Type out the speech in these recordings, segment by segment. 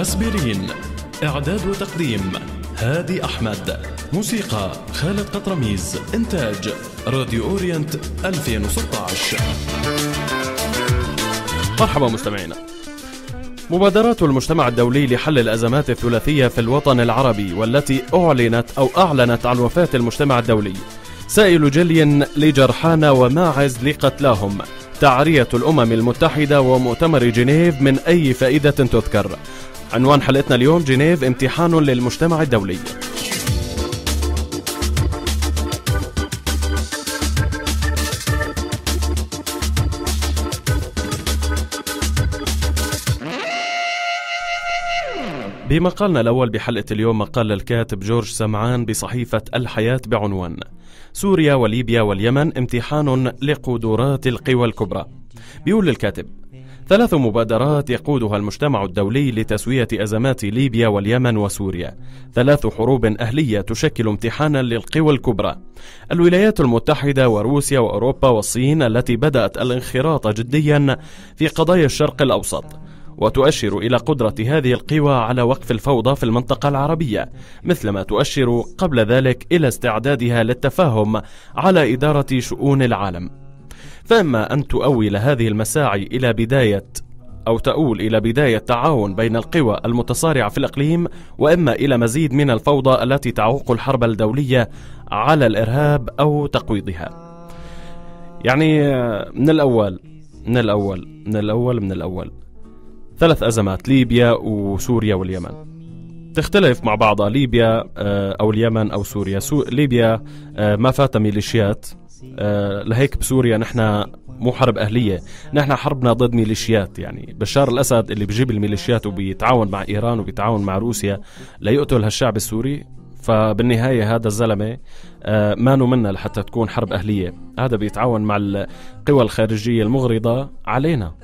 أسبرين. إعداد وتقديم هادي أحمد. موسيقى خالد قطرميز. إنتاج راديو أورينت 2016 مرحبا مستمعينا. مبادرات المجتمع الدولي لحل الأزمات الثلاثية في الوطن العربي والتي أعلنت أو أعلنت عن وفاة المجتمع الدولي. سائل جلي لجرحانا وماعز لقتلاهم. تعرية الأمم المتحدة ومؤتمر جنيف من أي فائدة تذكر. عنوان حلقتنا اليوم جنيف امتحان للمجتمع الدولي. بمقالنا الأول بحلقة اليوم مقال للكاتب جورج سمعان بصحيفة الحياة بعنوان سوريا وليبيا واليمن امتحان لقدرات القوى الكبرى. بيقول الكاتب ثلاث مبادرات يقودها المجتمع الدولي لتسوية أزمات ليبيا واليمن وسوريا. ثلاث حروب أهلية تشكل امتحانا للقوى الكبرى. الولايات المتحدة وروسيا وأوروبا والصين التي بدأت الانخراط جديا في قضايا الشرق الأوسط وتؤشر إلى قدرة هذه القوى على وقف الفوضى في المنطقة العربية مثلما تؤشر قبل ذلك إلى استعدادها للتفاهم على إدارة شؤون العالم. فإما أن تؤول هذه المساعي إلى بداية أو تؤول إلى بداية تعاون بين القوى المتصارعة في الإقليم وإما إلى مزيد من الفوضى التي تعوق الحرب الدولية على الإرهاب أو تقويضها. يعني من الأول من الأول من الأول من الأول. ثلاث أزمات ليبيا وسوريا واليمن. تختلف مع بعضها ليبيا آه، أو اليمن أو سوريا. سو ليبيا آه، ما فات ميليشيات. آه، لهيك بسوريا نحن مو حرب أهلية نحن حربنا ضد ميليشيات يعني بشار الأسد اللي بجيب الميليشيات وبيتعاون مع إيران وبيتعاون مع روسيا ليقتل هالشعب السوري فبالنهاية هذا الزلمة ما منا لحتى تكون حرب أهلية هذا بيتعاون مع القوى الخارجية المغرضة علينا.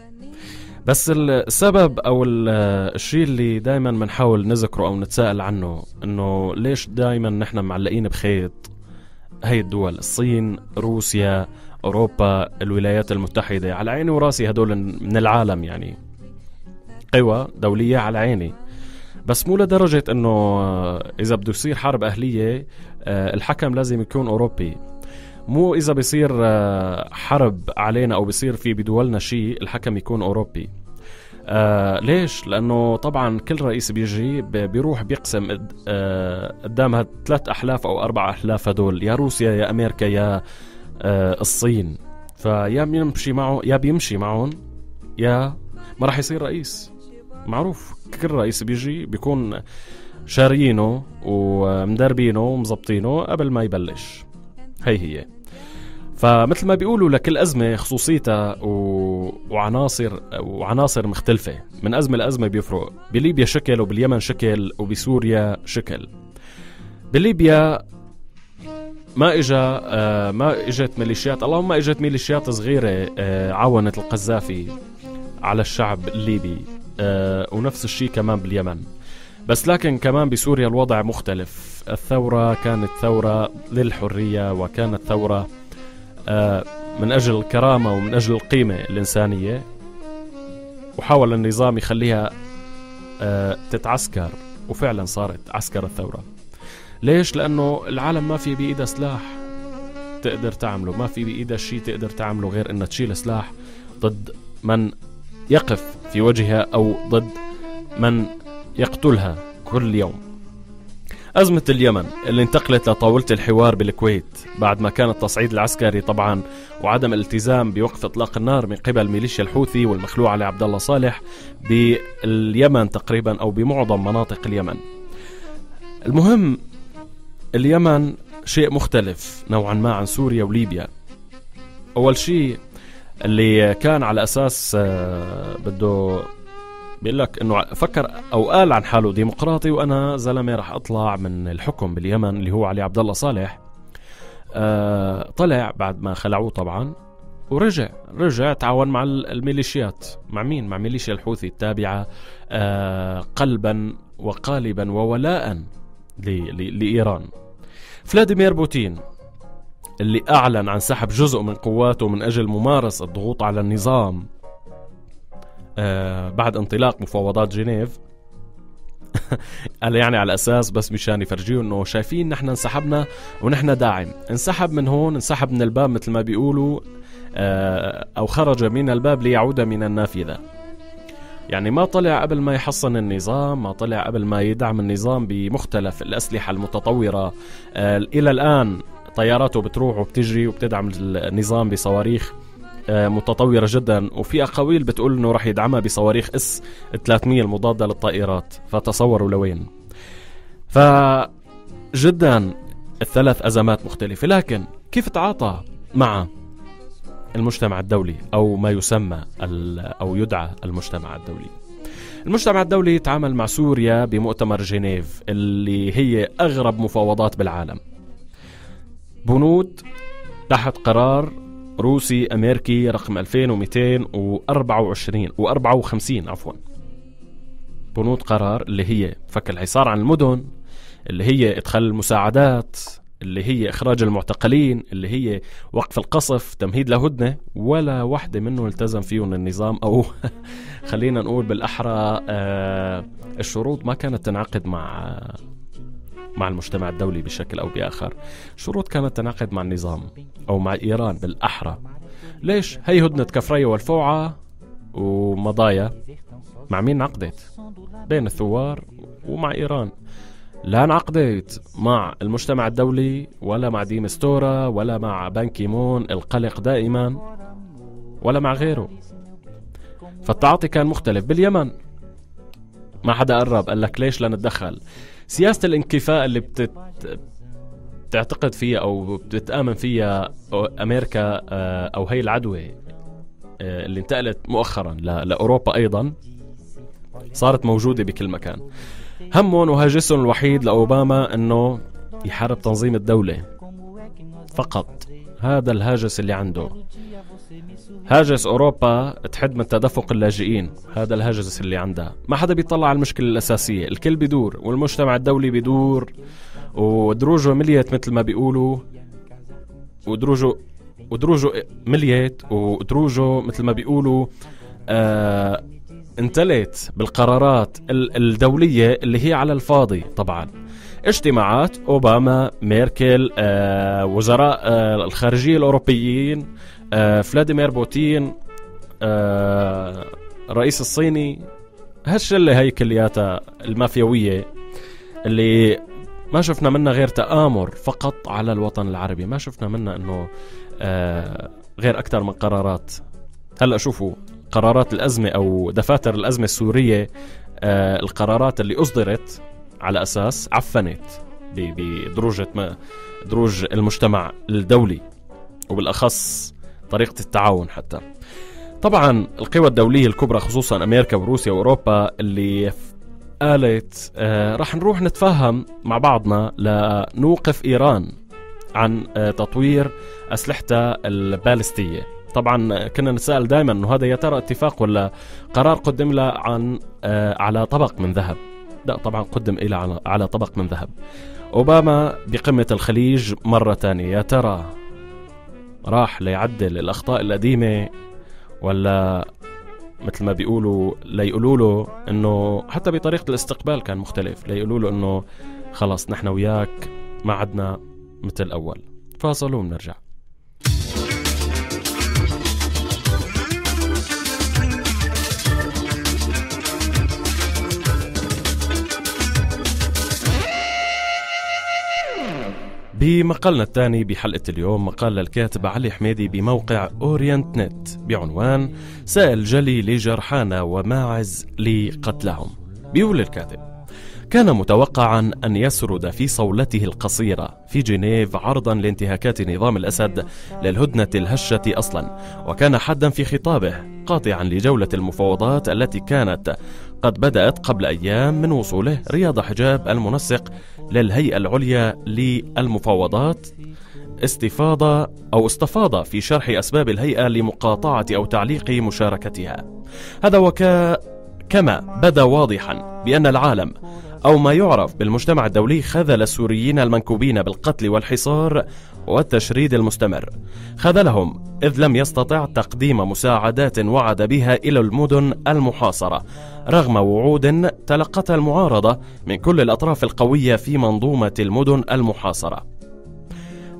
بس السبب أو الشيء اللي دائما بنحاول نذكره أو نتساءل عنه إنه ليش دائما نحن معلقين بخيط هي الدول الصين روسيا أوروبا الولايات المتحدة على عيني وراسي هدول من العالم يعني. قوى دولية على عيني. بس مو لدرجة إنه إذا بده يصير حرب أهلية آه، الحكم لازم يكون أوروبي. مو إذا بيصير آه، حرب علينا أو بيصير في بدولنا شيء الحكم يكون أوروبي. آه ليش؟ لأنه طبعا كل رئيس بيجي بيروح بيقسم آه قدامها ثلاث أحلاف أو أربع أحلاف هدول يا روسيا يا أمريكا يا آه الصين. فيا بيمشي معه يا بيمشي معهم يا ما راح يصير رئيس. معروف كل رئيس بيجي بيكون شاريينه ومدربينه ومظبطينه قبل ما يبلش. هي هي. فمثل ما بيقولوا لكل أزمة خصوصيتها و... وعناصر وعناصر مختلفة. من أزمة لأزمة بيفرق. بليبيا شكل وباليمن شكل وبسوريا شكل. بليبيا ما اجى آه ما إجت ميليشيات اللهم إجت ميليشيات صغيرة آه عاونت القذافي على الشعب الليبي آه ونفس الشيء كمان باليمن. بس لكن كمان بسوريا الوضع مختلف. الثورة كانت ثورة للحرية وكانت ثورة آه، من أجل الكرامة ومن أجل القيمة الإنسانية وحاول النظام يخليها آه، تتعسكر وفعلا صارت عسكر الثورة ليش؟ لأنه العالم ما في بإيدها سلاح تقدر تعمله ما في بإيدها شيء تقدر تعمله غير أنها تشيل سلاح ضد من يقف في وجهها أو ضد من يقتلها كل يوم أزمة اليمن اللي انتقلت لطاولة الحوار بالكويت بعد ما كان التصعيد العسكري طبعا وعدم الالتزام بوقف إطلاق النار من قبل ميليشيا الحوثي والمخلوع علي عبد الله صالح باليمن تقريبا أو بمعظم مناطق اليمن. المهم اليمن شيء مختلف نوعا ما عن سوريا وليبيا. أول شيء اللي كان على أساس آه، بده بيقول لك إنه فكر أو قال عن حاله ديمقراطي وأنا زلمة رح أطلع من الحكم باليمن اللي هو علي عبد الله صالح. آه طلع بعد ما خلعوه طبعا ورجع رجع تعاون مع الميليشيات. مع مين؟ مع ميليشيا الحوثي التابعة آه قلبا وقالبا وولاء لإيران. فلاديمير بوتين اللي أعلن عن سحب جزء من قواته من أجل ممارسة الضغوط على النظام بعد انطلاق مفاوضات جنيف. قال يعني على أساس بس مشان يفرجيه إنه شايفين نحن انسحبنا ونحن داعم. انسحب من هون انسحب من الباب مثل ما بيقولوا آه، أو خرج من الباب ليعود من النافذة. يعني ما طلع قبل ما يحصن النظام ما طلع قبل ما يدعم النظام بمختلف الأسلحة المتطورة. آه إلى الآن طياراته بتروح وبتجري وبتدعم النظام بصواريخ. آه متطورة جدا. وفي أقاويل بتقول أنه راح يدعمها بصواريخ إس 300 المضادة للطائرات. فتصوروا لوين. فجدا الثلاث أزمات مختلفة. لكن كيف تعاطى مع المجتمع الدولي أو ما يسمى أو يدعى المجتمع الدولي؟ المجتمع الدولي يتعامل مع سوريا بمؤتمر جنيف اللي هي أغرب مفاوضات بالعالم. بنود تحت قرار روسي أمريكي رقم 2224 و54 عفوا. بنود قرار اللي هي فك الحصار عن المدن اللي هي إدخال المساعدات اللي هي إخراج المعتقلين اللي هي وقف القصف تمهيد لهدنة. ولا واحدة منه التزم فيهم النظام أو خلينا نقول بالأحرى آه الشروط ما كانت تنعقد مع مع المجتمع الدولي بشكل أو بآخر. شروط كانت تنعقد مع النظام أو مع إيران بالأحرى. ليش؟ هي هدنة كفرية والفوعة ومضايا. مع مين عقدت؟ بين الثوار ومع إيران. لا انعقدت مع المجتمع الدولي ولا مع ديمستورا ولا مع بانكيمون القلق دائما ولا مع غيره. فالتعاطي كان مختلف. باليمن ما حدا قرب قال لك ليش لا نتدخل سياسة الانكفاء اللي بتت... بتعتقد فيها أو بتتآمن فيها أمريكا آه، أو هي العدوى آه، اللي انتقلت مؤخرا لأوروبا أيضا صارت موجودة بكل مكان. همهم وهاجسهم الوحيد لأوباما أنه يحارب تنظيم الدولة فقط. هذا الهاجس اللي عنده. هاجس أوروبا تحد من تدفق اللاجئين. هذا الهاجس اللي عندها. ما حدا بيطلع على المشكلة الأساسية. الكل بيدور والمجتمع الدولي بيدور ودروجه مليت مثل ما بيقولوا ودروجه ودروجه مليت ودروجه مثل ما بيقولوا آه انتلت بالقرارات الدولية اللي هي على الفاضي طبعا. اجتماعات أوباما ميركل آه، وزراء آه، الخارجية الأوروبيين فلاديمير بوتين الرئيس الصيني هالشلة هي كلياتها المافيوية اللي ما شفنا منها غير تآمر فقط على الوطن العربي ما شفنا منها إنه غير أكثر من قرارات. هلا شوفوا قرارات الأزمة أو دفاتر الأزمة السورية آه القرارات اللي أصدرت على أساس عفنت بدروجة ما دروج المجتمع الدولي وبالأخص طريقة التعاون حتى. طبعا القوى الدولية الكبرى خصوصا أمريكا وروسيا وأوروبا اللي قالت آه رح نروح نتفاهم مع بعضنا لنوقف إيران عن آه تطوير أسلحتها البالستية. طبعا كنا نتساءل دائما إنه هذا يا ترى اتفاق ولا قرار قدم له عن آه على طبق من ذهب. لا طبعا قدم إلى على طبق من ذهب. أوباما بقمة الخليج مرة ثانية. يا ترى راح ليعدل الأخطاء القديمة ولا مثل ما بيقولوا ليقولوا له إنه حتى بطريقة الاستقبال كان مختلف ليقولوا له إنه خلص نحن وياك ما عدنا مثل أول. فاصل وبنرجع. بمقالنا الثاني بحلقة اليوم مقال للكاتب علي حميدي بموقع أورينت نت بعنوان سائل جلي لجرحانا وماعز لقتلهم. بيقول الكاتب كان متوقعا أن يسرد في صولته القصيرة في جنيف عرضا لانتهاكات نظام الأسد للهدنة الهشة أصلا وكان حدا في خطابه قاطعا لجولة المفاوضات التي كانت قد بدأت قبل أيام من وصوله رياض حجاب المنسق للهيئة العليا للمفاوضات استفاضة أو استفاض في شرح أسباب الهيئة لمقاطعة أو تعليق مشاركتها. هذا وكا كما بدا واضحا بأن العالم أو ما يعرف بالمجتمع الدولي خذل السوريين المنكوبين بالقتل والحصار والتشريد المستمر. خذلهم إذ لم يستطع تقديم مساعدات وعد بها إلى المدن المحاصرة. رغم وعود تلقتها المعارضة من كل الأطراف القوية في منظومة المدن المحاصرة.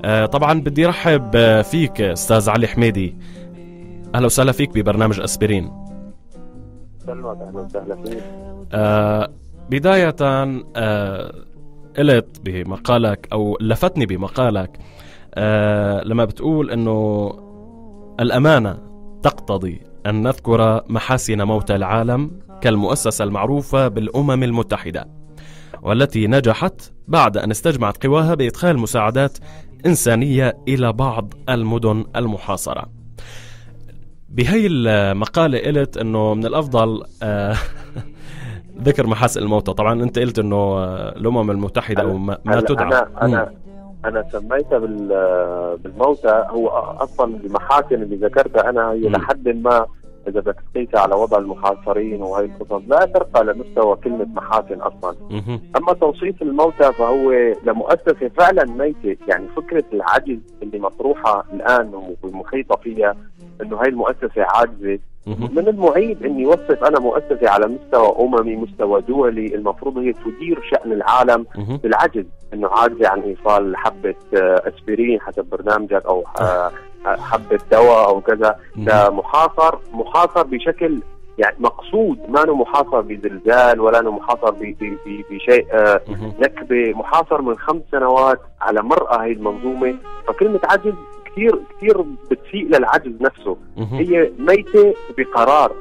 آه، طبعا بدي رحب فيك أستاذ علي حميدي. أهلا وسهلا فيك ببرنامج أسبرين. سلمك أهلا وسهلا فيك. آه بداية آه قلت بمقالك أو لفتني بمقالك آه لما بتقول أنه الأمانة تقتضي أن نذكر محاسن موتى العالم كالمؤسسة المعروفة بالأمم المتحدة والتي نجحت بعد أن استجمعت قواها بإدخال مساعدات إنسانية إلى بعض المدن المحاصرة. بهي المقالة قلت أنه من الأفضل آه ذكر محاسن الموتى. طبعا أنت قلت أنه آه، الأمم المتحدة أو ما, ما تدعى أنا, أنا, أنا سميتها بالموتى هو أصلا المحاكم اللي ذكرتها أنا هي لحد ما إذا بدك على وضع المحاصرين وهي القصص لا ترقى لمستوى كلمة محاكم أصلا. أما توصيف الموتى فهو لمؤسسة فعلا ميتة. يعني فكرة العجز اللي مطروحة الآن ومحيطه فيها إنه هاي المؤسسة عاجزة. من المعيب إني اوصف أنا مؤسسة على مستوى أممي مستوى دولي. المفروض هي تدير شأن العالم بالعجز. إنه عاجزة عن إيصال حبة آه، أسبرين حسب برنامجك أو آه، حبه دواء أو كذا ده محاصر محاصر بشكل يعني مقصود. ما انه محاصر بزلزال ولا انه محاصر بشيء آه، نكبة. محاصر من خمس سنوات على مرأى هي المنظومة. فكلمة عجز كثير كثير بتسيء للعجز نفسه. هي ميتة بقرار.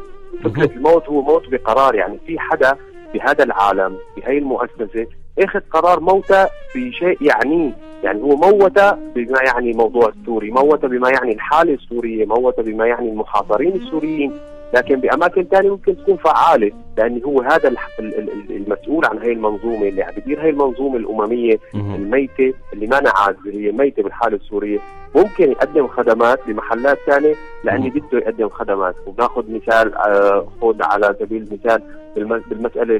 فكرة الموت هو موت بقرار. يعني في حدا بهذا العالم بهي المؤسسة أخذ قرار موتة بشيء يعنيه يعني هو موت بما يعني الموضوع السوري موت بما يعني الحالة السورية موت بما يعني المحاصرين السوريين. لكن بأماكن ثانية ممكن تكون فعالة. لأن هو هذا المسؤول عن هي المنظومة اللي عم بيدير هي المنظومة الأممية الميتة اللي ما عاجزه هي ميتة بالحالة السورية. ممكن يقدم خدمات بمحلات ثانية لأني بده يقدم خدمات. وبناخذ مثال آه، خذ على سبيل المثال بالمسألة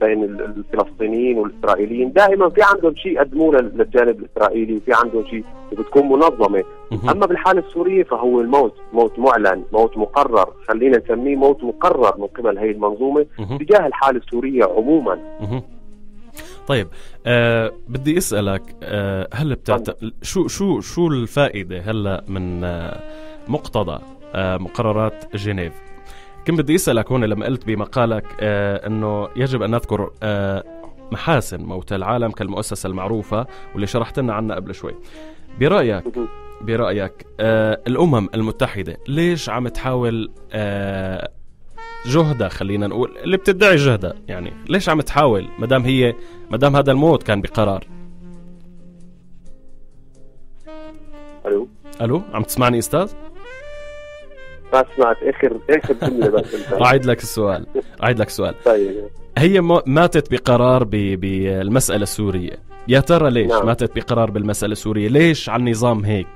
بين الفلسطينيين والإسرائيليين. دائما في عندهم شيء يقدموه للجانب الإسرائيلي وفي عندهم شيء بتكون منظمة. أما بالحالة السورية فهو الموت موت معلن موت مقرر. خلينا نسميه موت مقرر من قبل هي المنظومة. تجاه الحالة السورية عموما. طيب آه بدي أسألك آه هل بتعت... شو شو شو الفائدة هلا من آه مقتضى آه مقررات جنيف؟ كنت بدي أسألك هون لما قلت بمقالك آه إنه يجب أن نذكر آه محاسن موت العالم كالمؤسسة المعروفة واللي شرحت لنا عنها قبل شوي. برأيك برأيك آه الأمم المتحدة ليش عم تحاول آه جهدها خلينا نقول اللي بتدعي جهدها يعني ليش عم تحاول؟ ما دام هي ما دام هذا الموت كان بقرار. ألو؟ ألو عم تسمعني أستاذ؟ ما سمعت. آخر آخر جملة بس أعيد لك السؤال. أعيد لك السؤال. طيب. هي ماتت بقرار بالمسألة السورية. يا ترى ليش نعم. ماتت بقرار بالمسألة السورية؟ ليش على النظام هيك؟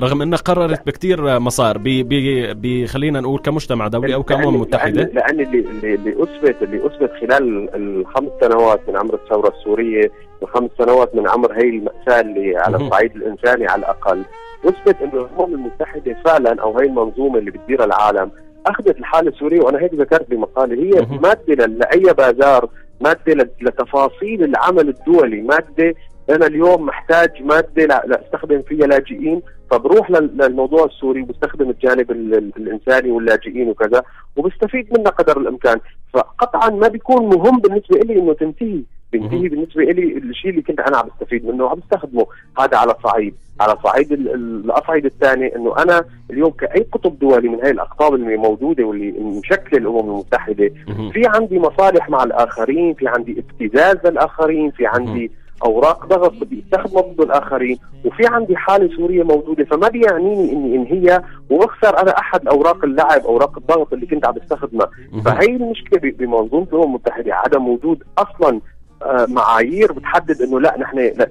رغم انها قررت بكثير مصار بي خلينا نقول كمجتمع دولي أو كأمم متحدة. لأن اللي اللي اثبت اللي أثبت خلال الخمس سنوات من عمر الثورة السورية وخمس سنوات من عمر هي المأساة اللي على الصعيد الإنساني على الأقل أثبت إنه الأمم المتحدة فعلا أو هي المنظومة اللي بتدير العالم أخذت الحالة السورية وأنا هيك ذكرت بمقالي هي مادة لأي بازار مادة لتفاصيل العمل الدولي مادة أنا اليوم محتاج مادة لا استخدم فيها لاجئين. فبروح للموضوع السوري وبستخدم الجانب الإنساني واللاجئين وكذا وبستفيد منه قدر الإمكان. فقطعا ما بيكون مهم بالنسبة لي إنه تنتهي. بينتهي بالنسبة لي الشيء اللي كنت أنا عم بستفيد منه وعم بستخدمه. هذا على صعيد. على صعيد الاصعيد الثاني إنه أنا اليوم كأي قطب دولي من هاي الأقطاب اللي موجودة واللي مشكله الأمم المتحدة في عندي مصالح مع الآخرين في عندي ابتزاز للآخرين في عندي أوراق ضغط بدي أستخدمها ضد الآخرين وفي عندي حالة سورية موجودة فما بيعنيني اني انهيها واخسر أنا أحد أوراق اللعب أوراق الضغط اللي كنت عم بستخدمها. فهي المشكلة بمنظومة الأمم المتحدة عدم وجود أصلا آه، معايير بتحدد إنه لا نحن لا.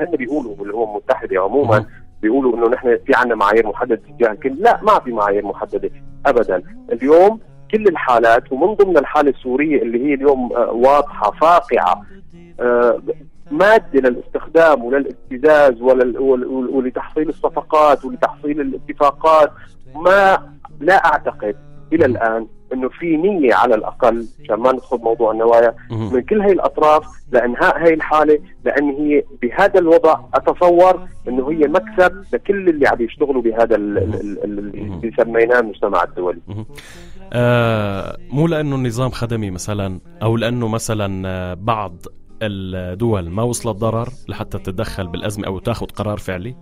هن بيقولوا بالأمم المتحدة عموما بيقولوا إنه نحن في عندنا معايير محددة تجاه الكل لا ما في معايير محددة ابدا. اليوم كل الحالات ومن ضمن الحالة السورية اللي هي اليوم آه، واضحة فاقعة آه، مادة للاستخدام وللابتزاز ولتحصيل الصفقات ولتحصيل الاتفاقات ما لا أعتقد إلى الآن إنه في نية على الأقل عشان ما ندخل موضوع النوايا. من كل هي الأطراف لإنهاء هي الحالة لأن هي بهذا الوضع أتصور إنه هي مكسب لكل اللي عم يشتغلوا بهذا. اللي سميناه المجتمع الدولي آه مو لأنه النظام خدمي مثلا أو لأنه مثلا آه، بعض الدول ما وصلت ضرر لحتى تتدخل بالأزمة أو تاخذ قرار فعلي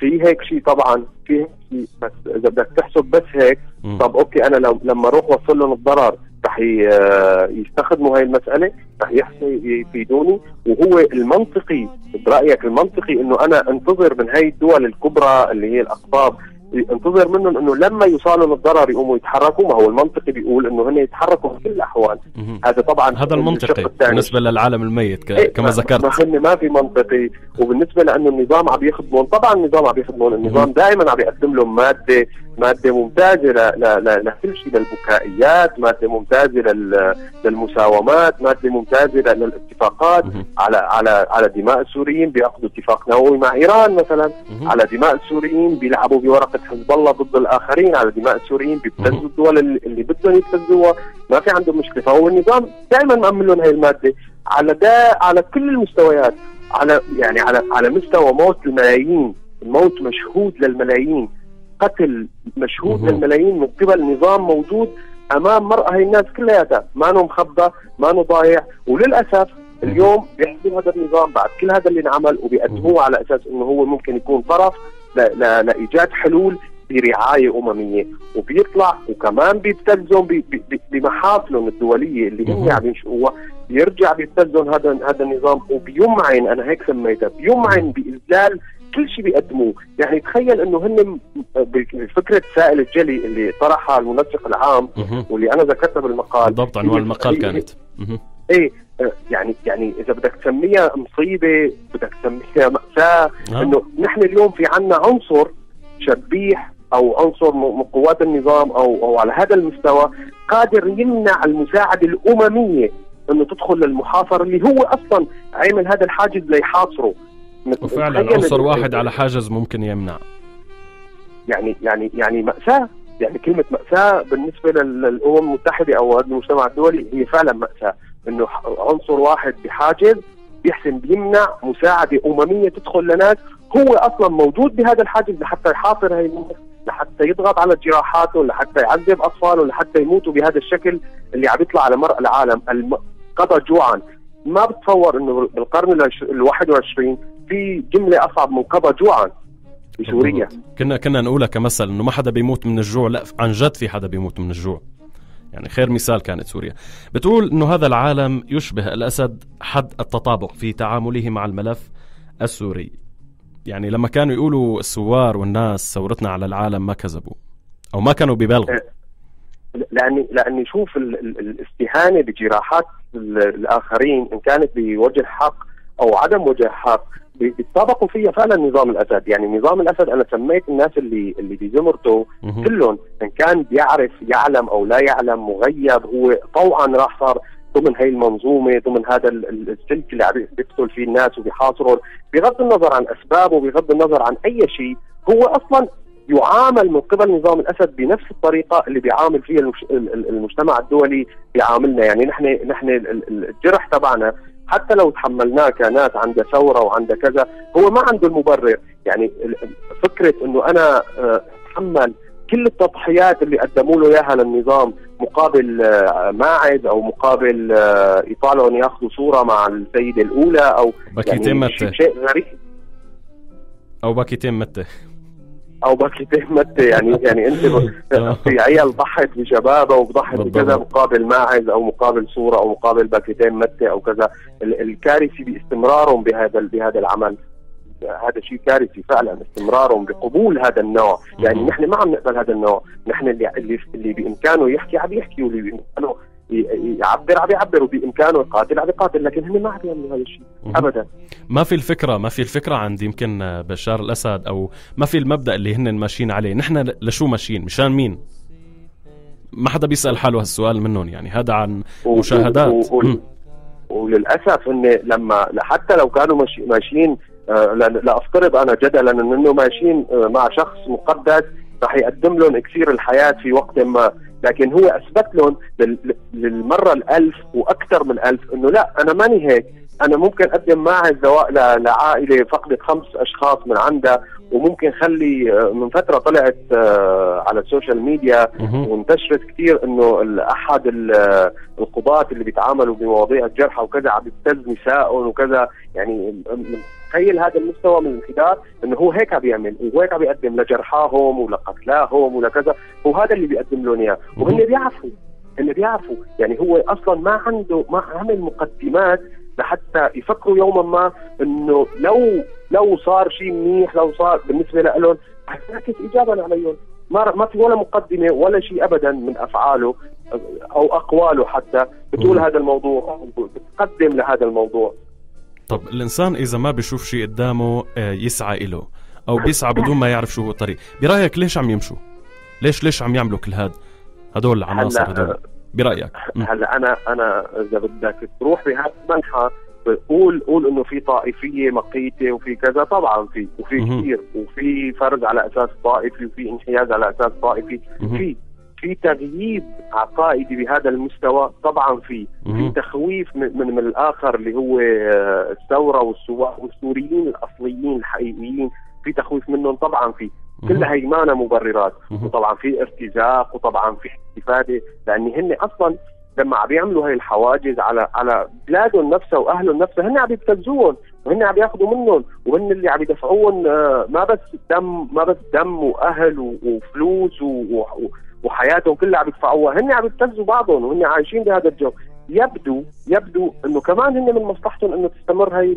في هيك شيء طبعا في هيك شيء بس إذا بدك تحسب بس هيك مم. طب okay أنا لو لما أروح اوصل لهم الضرر رح آه، يستخدموا هاي المسألة رح يفيدوني وهو المنطقي برأيك المنطقي إنه أنا أنتظر من هاي الدول الكبرى اللي هي الأقطاب انتظر منهم إنه لما يوصلوا للضرر يقوموا يتحركوا ما هو المنطقي بيقول إنه هن يتحركوا في كل الأحوال. هذا طبعا هذا المنطقي. بالنسبة للعالم الميت ك... إيه، كما ما- ذكرت ما هن ما في منطقي وبالنسبة لأنه النظام عم يخدمون طبعا النظام عم يخدمون النظام دائما عم يقدم لهم مادة مادة ممتازة ل... ل... ل... لكل شيء للبكائيات مادة ممتازة لل... للمساومات مادة ممتازة للاتفاقات مهم. على على على دماء السوريين بيأخذوا اتفاق نووي مع إيران مثلا. على دماء السوريين بيلعبوا بورقة حزب الله ضد الآخرين على دماء السوريين بيبتزوا الدول اللي, بدهم يبتزوها. ما في عندهم مشكلة. فهو النظام دائما مأمن لهم هي المادة على دا على كل المستويات. على يعني على على مستوى موت الملايين. الموت مشهود للملايين. قتل مشهود. للملايين من قبل نظام موجود أمام مرأى هي الناس كلياتها. ما مخبى ما ضايع. وللأسف اليوم بيحسب هذا النظام بعد كل هذا اللي انعمل وبيقدموه على أساس إنه هو ممكن يكون طرف لإيجاد حلول برعاية أممية وبيطلع وكمان بيبتزهم ب- ب- ب- بمحافلهم الدولية اللي. هم عم ينشئوها بيرجع بيبتزهم هذا هذا النظام وبيمعن أنا هيك سميتها بيمعن باذلال كل شيء بيقدموه يعني تخيل إنه هن بفكرة سائل الجلي اللي طرحها المنسق العام. واللي أنا ذكرتها بالمقال بالضبط عنوان المقال كانت. إيه آه، يعني يعني إذا بدك تسميها مصيبة بدك تسميها مأساة آه. إنه نحن اليوم في عنا عنصر شبيح أو عنصر من قوات النظام أو أو على هذا المستوى قادر يمنع المساعدة الأممية إنه تدخل للمحاصرة اللي هو أصلا عامل هذا الحاجز ليحاصره. وفعلا عنصر واحد على حاجز ممكن يمنع. يعني يعني يعني مأساة. يعني كلمة مأساة بالنسبة لل- للأمم المتحدة أو هذا المجتمع الدولي هي فعلا مأساة. إنه ح- عنصر واحد بحاجز بيحسن بيمنع مساعدة أممية تدخل لناس هو أصلا موجود بهذا الحاجز لحتى يحاصر هاي الناس لحتى يضغط على جراحاتهم لحتى يعذب أطفالهم لحتى يموتوا بهذا الشكل اللي عم يطلع على مرأى العالم الم... قضى جوعا ما بتصور إنه بالقرن ال 21 في جملة أصعب من قضى جوعا في سوريا بالضبط. كنا كنا نقولها كمثل إنه ما حدا بيموت من الجوع لا عن جد في حدا بيموت من الجوع يعني خير مثال كانت سوريا. بتقول إنه هذا العالم يشبه الأسد حد التطابق في تعامله مع الملف السوري. يعني لما كانوا يقولوا الثوار والناس ثورتنا على العالم ما كذبوا أو ما كانوا بيبالغوا لاني لأني شوف ال- ال- الإستهانة بجراحات ال- الآخرين إن كانت بوجه حق أو عدم بي- بيتطابقوا فيها فعلا نظام الأسد، يعني نظام الأسد أنا سميت الناس اللي اللي بزمرته. كلهم. إن كان بيعرف يعلم أو لا يعلم مغيب هو طوعا راح صار ضمن هي المنظومة ضمن هذا ال- ال- السلك اللي عم بيقتل فيه الناس وبيحاصرهم. بغض النظر عن اسبابه بغض النظر عن أي شيء هو أصلا يعامل من قبل نظام الأسد بنفس الطريقة اللي بيعامل فيها المجتمع الدولي بيعاملنا يعني نحن نحن ال- ال- الجرح تبعنا حتى لو تحملناه كناس عندها ثورة وعندها كذا هو ما عنده المبرر. يعني فكرة إنه أنا آه، أتحمل كل التضحيات اللي قدموا له إياها للنظام مقابل آه، ماعز أو مقابل آه، يطالعوا ياخذوا صورة مع السيدة الأولى أو باكيتين يعني شيء غريب. أو باكيتين متى أو باكيتين متى يعني يعني أنت آه. في عيال ضحت بشبابها وضحت. بكذا مقابل ماعز أو مقابل صورة أو مقابل باكيتين متى أو كذا ال- الكارثي باستمرارهم بهذا بهذا العمل هذا شيء كارثي فعلا استمرارهم بقبول هذا النوع يعني. نحن ما عم نقبل هذا النوع نحن اللي اللي, اللي بإمكانه يحكي عم يحكي واللي بإمكانه يعبر عم يعبر وبامكانه يقاتل عم يقاتل لكن هم ما عم يعملوا هذا الشيء. ابدا. ما في الفكرة ما في الفكرة عند يمكن بشار الأسد أو ما في المبدأ اللي هن ماشيين عليه. نحن لشو ماشيين؟ مشان مين؟ ما حدا بيسأل حاله هالسؤال منهم يعني هذا عن و- مشاهدات. و- و- مم. وللأسف ان لما حتى لو كانوا ماشي- ماشيين آه، لا لا أفترض أنا جدلا إنه ماشيين آه، مع شخص مقدس رح يقدم لهم إكسير الحياة في وقت ما. لكن هو أثبت لهم للمرة الألف وأكثر من ألف إنه لا أنا ماني هيك. أنا ممكن أقدم معي لعائلة فقدت خمس أشخاص من عندها وممكن خلي آه، من فترة طلعت آه، على ال social media وانتشرت كثير إنه احد القضاة اللي بيتعاملوا بمواضيع الجرحى وكذا عم يبتز نسائهم وكذا. يعني تخيل هذا المستوى من الانحدار إنه هو هيك عم بيعمل وهيك عم بيقدم لجرحاهم ولقتلاهم ولكذا. وهذا اللي بيقدم لهم إياه. وهن بيعرفوا هن بيعرفوا. يعني هو أصلا ما عنده ما عمل مقدمات لحتى يفكروا يوما ما إنه لو لو صار شيء منيح لو صار بالنسبة لهم حتعكس ايجابا عليهم. ما ما في ولا مقدمة ولا شيء ابدا من أفعاله أو أقواله حتى بتقول هذا الموضوع بتقدم لهذا الموضوع. طب الإنسان إذا ما بيشوف شيء قدامه آه، يسعى له أو بيسعى بدون ما يعرف شو هو الطريق. برأيك ليش عم يمشوا؟ ليش ليش عم يعملوا كل هذا هدول العناصر هدول؟ برأيك. هلا أنا أنا إذا بدك تروح بهذا المنحى قول قول إنه في طائفية مقيتة وفي كذا. طبعا في وفي كثير. وفي فرد على أساس طائفي وفي انحياز على أساس طائفي. في في تغييب عقائدي بهذا المستوى. طبعا في في تخويف من, من, من الآخر اللي هو آه، الثورة والسوريين الأصليين الحقيقيين. في تخويف منهم طبعا في كلها هي مانا مبررات. وطبعا في ارتزاق وطبعا في استفاده لأن هن أصلا لما عم يعملوا هاي الحواجز على على بلادهم نفسها وأهلهم نفسها هن عم يبتزوهم وهن عم ياخذوا منهم وهن اللي عم يدفعوهم آه، ما بس دم ما بس دم وأهل وفلوس وحياتهم كلها عم يدفعوها. هن عم يبتزوا بعضهم وهن عايشين بهذا الجو. يبدو يبدو إنه كمان هن من مصلحتهم إنه تستمر هاي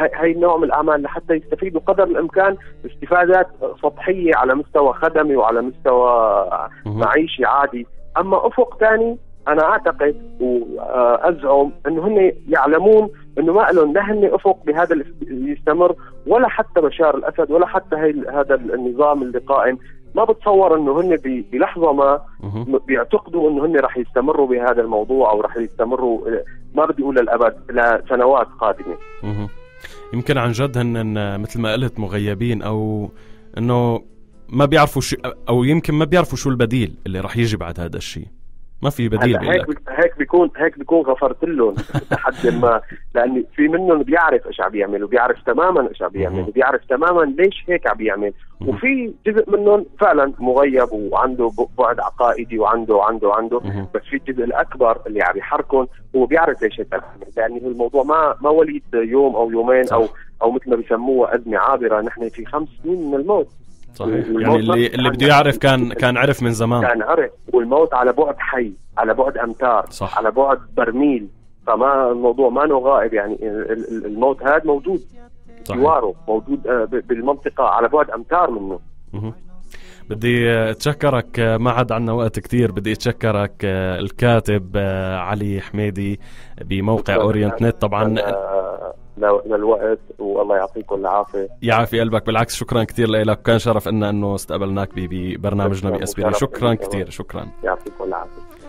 هاي النوع من الأعمال لحتى يستفيدوا قدر الإمكان استفادات سطحية على مستوى خدمي وعلى مستوى معيشي عادي. أما أفق ثاني أنا أعتقد وأزعم انه هن يعلمون إنه ما لهم لا هن أفق بهذا يستمر ولا حتى بشار الأسد ولا حتى هي هذا النظام اللي قائم. ما بتصور إنه هن بلحظة ما بيعتقدوا إنه هن رح يستمروا بهذا الموضوع أو رح يستمروا ما بدي أقول للأبد لسنوات قادمة. يمكن عن جد هن مثل ما قلت مغيبين أو إنه ما بيعرفوا شو أو يمكن ما بيعرفوا شو البديل اللي رح يجي بعد هذا الشيء. ما في بديل هيك هيك بيكون هيك بيكون غفرت لهم لحد ما لأن في منهم بيعرف إيش عم يعمل وبيعرف تماما إيش عم يعمل وبيعرف تماما ليش هيك عم يعمل وفي جزء منهم فعلا مغيب وعنده بعد عقائدي وعنده وعنده وعنده. بس في الجزء الأكبر اللي عم يحركهم هو بيعرف ليش هيك يعني الموضوع ما ما وليد يوم أو يومين أو أو مثل ما بيسموها أزمة عابرة. نحن في خمس سنين من الموت. صحيح. يعني اللي اللي بده يعرف كان كان عرف من زمان. كان عرف. والموت على بعد حي على بعد أمتار صح. على بعد برميل. فما الموضوع ما غائب يعني الموت هذا موجود. جواره موجود آه، بالمنطقة على بعد أمتار منه. بدي أتشكرك ما عاد عنا وقت كثير بدي أتشكرك آه، الكاتب آه، علي حميدي بموقع Orient Net. طبعا للوقت والله يعطيكم العافية. يعافي قلبك. بالعكس شكرا كثير لك كان شرف لنا إنه استقبلناك ببرنامجنا باسبيرين شكرا كثير شكرا يعطيكم العافية.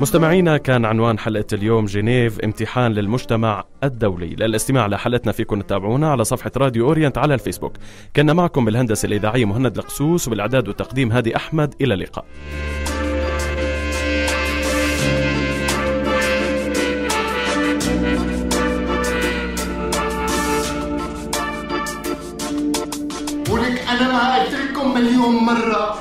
مستمعينا كان عنوان حلقة اليوم جنيف امتحان للمجتمع الدولي. للاستماع لحلقتنا فيكم تتابعونا على صفحة راديو أورينت على الفيسبوك. كنا معكم بالهندسة الإذاعية مهند القسوس وبالإعداد والتقديم هادي أحمد. إلى اللقاء. مليون مرة.